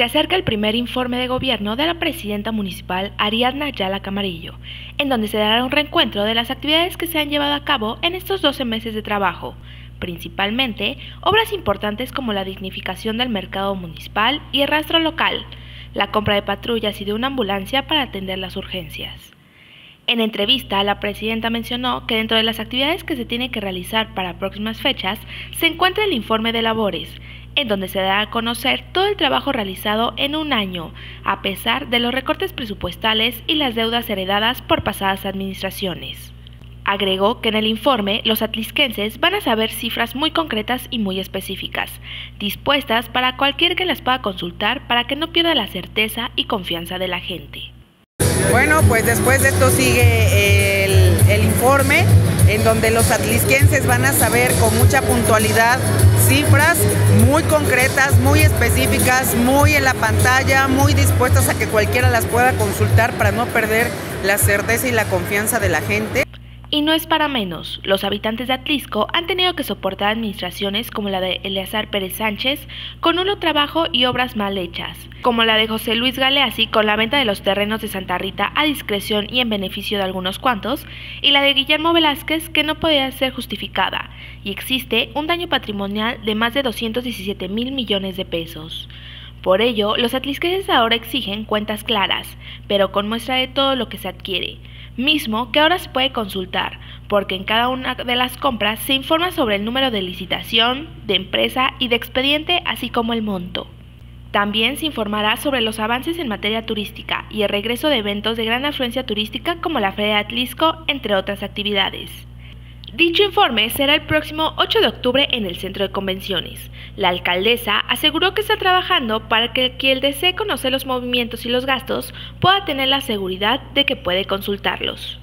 Se acerca el primer informe de gobierno de la presidenta municipal Ariadna Ayala Camarillo, en donde se dará un reencuentro de las actividades que se han llevado a cabo en estos 12 meses de trabajo, principalmente obras importantes como la dignificación del mercado municipal y el rastro local, la compra de patrullas y de una ambulancia para atender las urgencias. En entrevista, la presidenta mencionó que dentro de las actividades que se tienen que realizar para próximas fechas se encuentra el informe de labores, en donde se dará a conocer todo el trabajo realizado en un año, a pesar de los recortes presupuestales y las deudas heredadas por pasadas administraciones. Agregó que en el informe los atlisquenses van a saber cifras muy concretas y muy específicas, dispuestas para cualquier que las pueda consultar para que no pierda la certeza y confianza de la gente. Bueno, pues después de esto sigue el, el informe en donde los atlisquenses van a saber con mucha puntualidad cifras muy concretas, muy específicas, muy en la pantalla, muy dispuestas a que cualquiera las pueda consultar para no perder la certeza y la confianza de la gente. Y no es para menos, los habitantes de Atlisco han tenido que soportar administraciones como la de Eleazar Pérez Sánchez con nulo trabajo y obras mal hechas, como la de José Luis Galeazzi con la venta de los terrenos de Santa Rita a discreción y en beneficio de algunos cuantos, y la de Guillermo Velázquez que no podía ser justificada, y existe un daño patrimonial de más de 217 mil millones de pesos. Por ello, los atlisqueses ahora exigen cuentas claras, pero con muestra de todo lo que se adquiere, mismo que ahora se puede consultar, porque en cada una de las compras se informa sobre el número de licitación, de empresa y de expediente, así como el monto. También se informará sobre los avances en materia turística y el regreso de eventos de gran afluencia turística como la Feria Atlisco, entre otras actividades. Dicho informe será el próximo 8 de octubre en el Centro de Convenciones. La alcaldesa aseguró que está trabajando para que quien desee conocer los movimientos y los gastos pueda tener la seguridad de que puede consultarlos.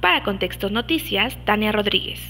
Para Contextos Noticias, Tania Rodríguez.